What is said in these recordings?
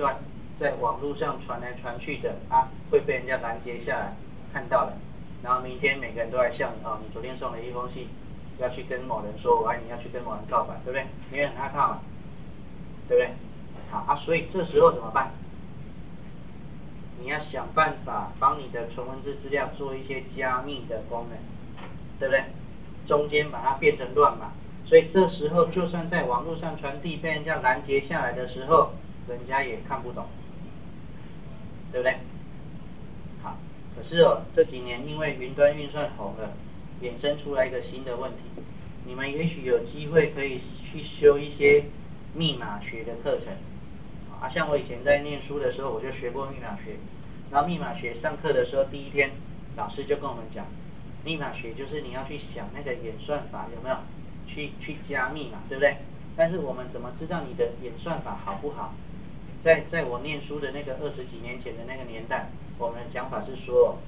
段在网络上传来传去的啊，会被人家拦截下来看到了，然后明天每个人都来向你哦，你昨天送了一封信，要去跟某人说我爱你，要去跟某人告白，对不对？你也很害怕嘛，对不对？好啊，所以这时候怎么办？你要想办法帮你的纯文字资料做一些加密的功能，对不对？中间把它变成乱码，所以这时候就算在网络上传递被人家拦截下来的时候，人家也看不懂，对不对？好，可是哦，这几年因为云端运算红了，衍生出来一个新的问题，你们也许有机会可以去修一些密码学的课程。啊，像我以前在念书的时候，我就学过密码学。然后密码学上课的时候，第一天老师就跟我们讲，密码学就是你要去想那个演算法有没有去去加密码，对不对？但是我们怎么知道你的演算法好不好？在在我念书的那个二十几年前的那个年代，我们的讲法是说，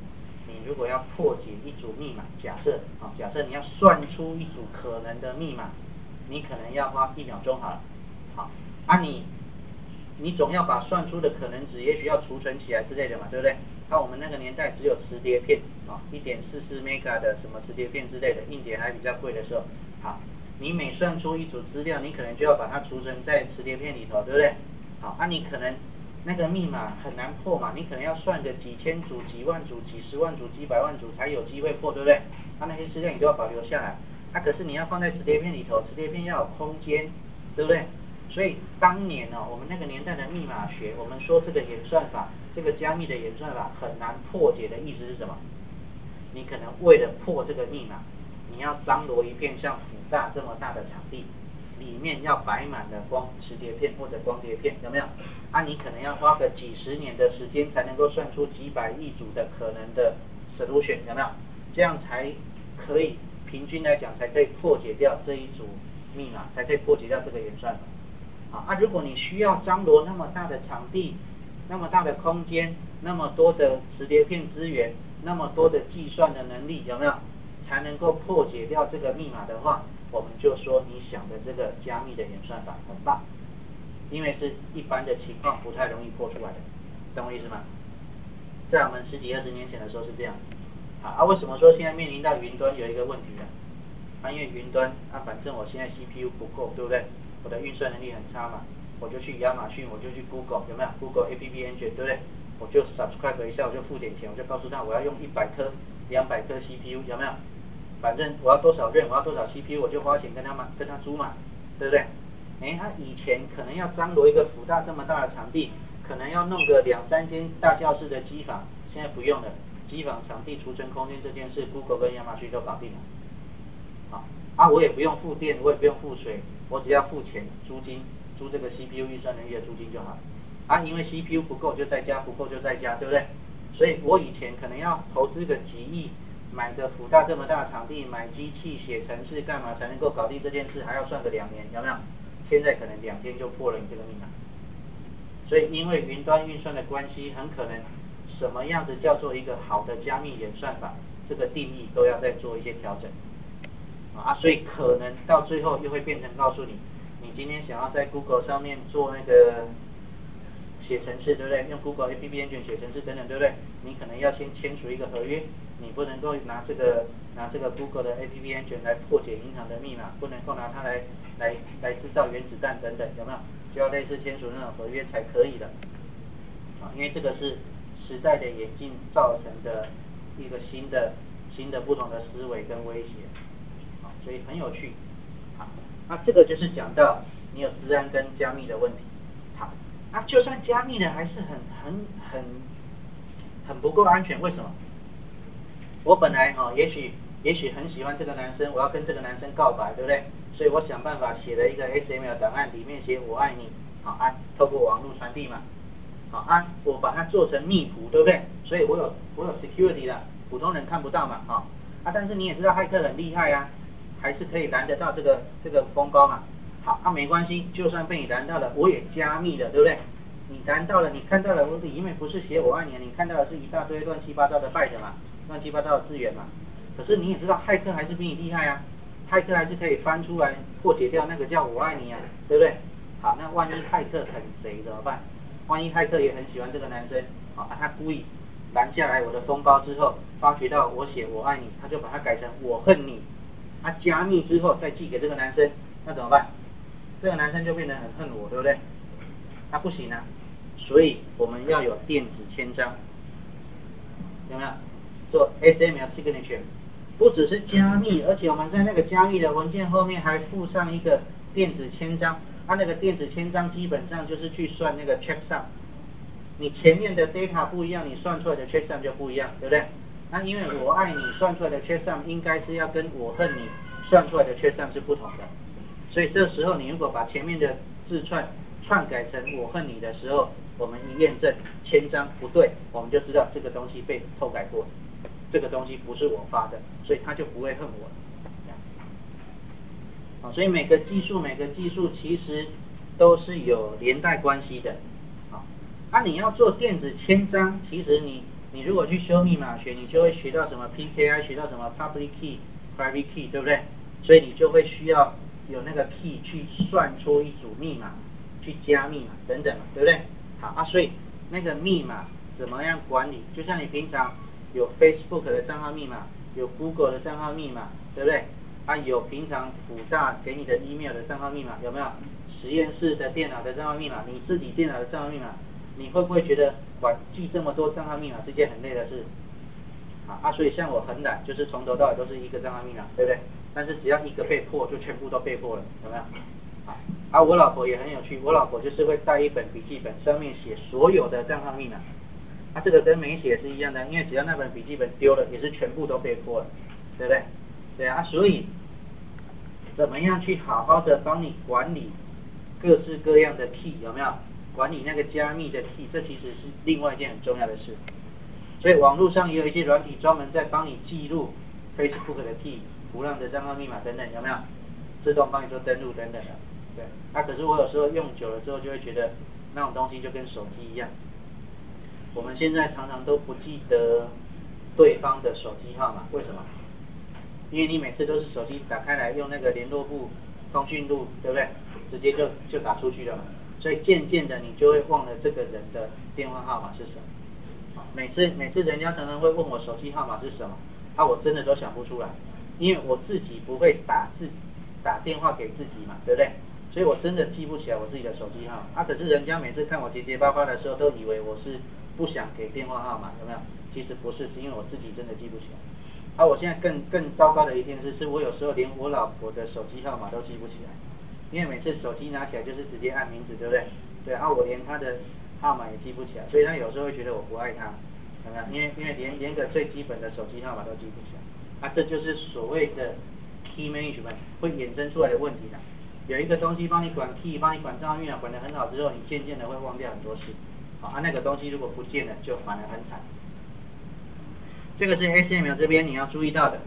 你如果要破解一组密码，假设啊，假设你要算出一组可能的密码，你可能要花一秒钟好了，好，啊你。你总要把算出的可能值，也许要储存起来之类的嘛，对不对？那我们那个年代只有磁碟片啊，一点四四 mega 的什么磁碟片之类的，硬碟还比较贵的时候，好，你每算出一组资料，你可能就要把它储存在磁碟片里头，对不对？好，那你可能那个密码很难破嘛，你可能要算个几千组、几万组、几十万组、几百万组才有机会破，对不对？那那些资料你都要保留下来，那可是你要放在磁碟片里头，磁碟片要有空间，对不对？所以当年呢，我们那个年代的密码学，我们说这个演算法，这个加密的演算法很难破解的意思是什么？你可能为了破这个密码，你要张罗一片像福大这么大的场地，里面要摆满了光磁碟片或者光碟片，有没有？啊，你可能要花个几十年的时间才能够算出几百亿组的可能的 solution，有没有？这样才可以平均来讲才可以破解掉这一组密码，才可以破解掉这个演算法。啊，如果你需要张罗那么大的场地，那么大的空间，那么多的磁碟片资源，那么多的计算的能力，有没有才能够破解掉这个密码的话，我们就说你想的这个加密的演算法很棒，因为是一般的情况不太容易破出来的，懂我意思吗？在我们十几二十年前的时候是这样，啊，为什么说现在面临到云端有一个问题呢？啊，因为云端啊，反正我现在 CPU 不够，对不对？我的运算能力很差嘛，我就去亚马逊，我就去 Google，有没有 Google A P P Engine，对不对？我就 subscribe 一下，我就付点钱，我就告诉他我要用一百颗、两百颗 C P U，有没有？反正我要多少任，我要多少 C P U，我就花钱跟他嘛，跟他租嘛，对不对？哎，他以前可能要张罗一个福大这么大的场地，可能要弄个两三间大教室的机房，现在不用了，机房、场地、储存空间这件事，Google 跟亚马逊都搞定了。好，啊，我也不用付电，我也不用付水。我只要付钱租金，租这个 CPU 预算能力的租金就好。啊，因为 CPU 不够就在加，不够就在加，对不对？所以我以前可能要投资个几亿，买个福大这么大场地，买机器写程式干嘛才能够搞定这件事，还要算个两年，有没有？现在可能两天就破了你这个密码。所以因为云端运算的关系，很可能什么样子叫做一个好的加密演算法，这个定义都要再做一些调整。啊，所以可能到最后又会变成告诉你，你今天想要在 Google 上面做那个写程式，对不对？用 Google A P P Engine 写程式等等，对不对？你可能要先签署一个合约，你不能够拿这个拿这个 Google 的 A P P Engine 来破解银行的密码，不能够拿它来来来制造原子弹等等，有没有？就要类似签署那种合约才可以的。啊，因为这个是时代的演进造成的一个新的新的不同的思维跟威胁。啊所以很有趣，好，那这个就是讲到你有治安跟加密的问题，啊，就算加密的还是很很很很不够安全，为什么？我本来哈，也许也许很喜欢这个男生，我要跟这个男生告白，对不对？所以我想办法写了一个 S M L 档案，里面写我爱你，好啊，透过网络传递嘛，好啊，我把它做成密图，对不对？所以我有我有 security 的，普通人看不到嘛，哈啊，但是你也知道骇客很厉害啊。还是可以拦得到这个这个风高嘛？好，那没关系，就算被你拦到了，我也加密了，对不对？你难到了，你看到了，我里面不是写我爱你，你看到的是一大堆乱七八糟的 byte 嘛，乱七八糟的资源嘛。可是你也知道，骇客还是比你厉害啊，骇客还是可以翻出来破解掉那个叫我爱你啊，对不对？好，那万一骇客很贼怎么办？万一骇客也很喜欢这个男生，好啊，他故意拦下来我的封包之后，发觉到我写我爱你，他就把它改成我恨你，他加密之后再寄给这个男生，那怎么办？这个男生就变得很恨我，对不对？他不行啊，所以我们要有电子签章，有没有？做 SML signature，不只是加密，而且我们在那个加密的文件后面还附上一个电子签章。它那个电子签章基本上就是去算那个 check sum，你前面的 data 不一样，你算出来的 check sum 就不一样，对不对？那因为我爱你算出来的 check sum 应该是要跟我恨你算出来的 check sum 是不同的，所以这时候你如果把前面的字串篡改成我恨你的时候，我们一验证签章不对，我们就知道这个东西被偷改过。这个东西不是我发的，所以他就不会恨我了。啊，所以每个技术每个技术其实都是有连带关系的。啊，那你要做电子签章，其实你你如果去修密码学，你就会学到什么 PKI，学到什么 Public Key、Private Key，对不对？所以你就会需要有那个 Key 去算出一组密码，去加密嘛等等嘛，对不对？好啊，所以那个密码怎么样管理？就像你平常。有 Facebook 的账号密码，有 Google 的账号密码，对不对？啊，有平常辅大给你的 email 的账号密码，有没有？实验室的电脑的账号密码，你自己电脑的账号密码，你会不会觉得管记这么多账号密码是件很累的事？啊，啊，所以像我很懒，就是从头到尾都是一个账号密码，对不对？但是只要一个被破，就全部都被破了，有没有？啊，我老婆也很有趣，我老婆就是会带一本笔记本，上面写所有的账号密码。啊，这个跟没写是一样的，因为只要那本笔记本丢了，也是全部都被破了，对不对？对啊，所以怎么样去好好的帮你管理各式各样的 key 有没有？管理那个加密的 key，这其实是另外一件很重要的事。所以网络上也有一些软体专门在帮你记录 Facebook 的 key、胡乱的账号密码等等，有没有？自动帮你做登录等等的。对，啊，可是我有时候用久了之后，就会觉得那种东西就跟手机一样。我们现在常常都不记得对方的手机号码，为什么？因为你每次都是手机打开来用那个联络部通讯录，对不对？直接就就打出去了。所以渐渐的你就会忘了这个人的电话号码是什么。每次每次人家常常会问我手机号码是什么，啊，我真的都想不出来，因为我自己不会打字打电话给自己嘛，对不对？所以我真的记不起来我自己的手机号。啊，可是人家每次看我结结巴巴的时候，都以为我是。不想给电话号码有没有？其实不是，是因为我自己真的记不起来。而我现在更更糟糕的一件事，是我有时候连我老婆的手机号码都记不起来，因为每次手机拿起来就是直接按名字，对不对？对，啊，我连她的号码也记不起来，所以她有时候会觉得我不爱她，有没有？因为因为连连个最基本的手机号码都记不起来，啊，这就是所谓的 key management 会衍生出来的问题了。有一个东西帮你管 key，帮你管账号密码管得很好之后，你渐渐的会忘掉很多事。好啊，那个东西如果不见了，就反而很惨。这个是 SML 这边你要注意到的。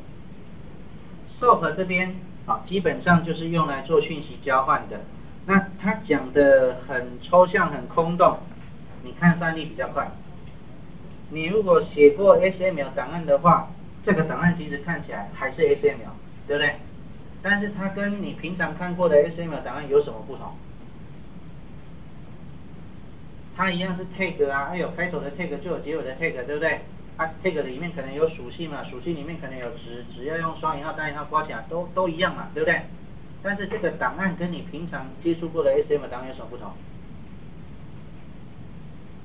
SOAP 这边啊，基本上就是用来做讯息交换的。那它讲的很抽象、很空洞，你看算力比较快。你如果写过 SML 档案的话，这个档案其实看起来还是 SML，对不对？但是它跟你平常看过的 SML 档案有什么不同？它一样是 tag 啊，它有开头的 tag 就有结尾的 tag，对不对？它 tag 里面可能有属性嘛，属性里面可能有值，只要用双引号、单引号刮起来都都一样嘛，对不对？但是这个档案跟你平常接触过的 SM 档案有什么不同？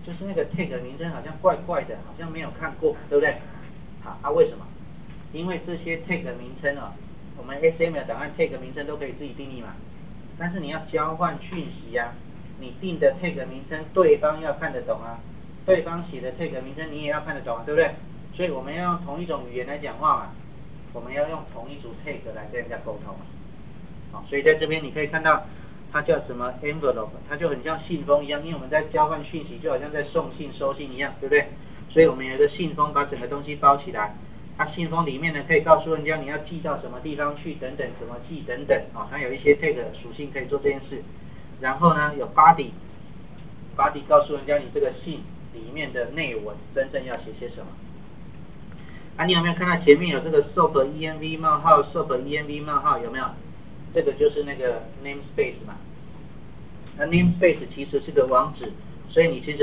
就是那个 tag 名称好像怪怪的，好像没有看过，对不对？好，啊为什么？因为这些 tag 名称啊，我们 SM 的档案 tag 名称都可以自己定义嘛，但是你要交换讯息呀。你定的 tag 名称，对方要看得懂啊。对方写的 tag 名称，你也要看得懂啊，对不对？所以我们要用同一种语言来讲话嘛。我们要用同一组 tag 来跟人家沟通嘛。好，所以在这边你可以看到，它叫什么 envelope，它就很像信封一样，因为我们在交换讯息，就好像在送信收信一样，对不对？所以我们有一个信封，把整个东西包起来。它信封里面呢，可以告诉人家你要寄到什么地方去，等等，怎么寄等等。啊，它有一些 tag 属性可以做这件事。然后呢，有 body，body 告诉人家你这个信里面的内文真正要写些什么。啊，你有没有看到前面有这个 SOAP ENV 冒号 SOAP ENV 冒号有没有？这个就是那个 namespace 嘛。那 namespace 其实是个网址，所以你其实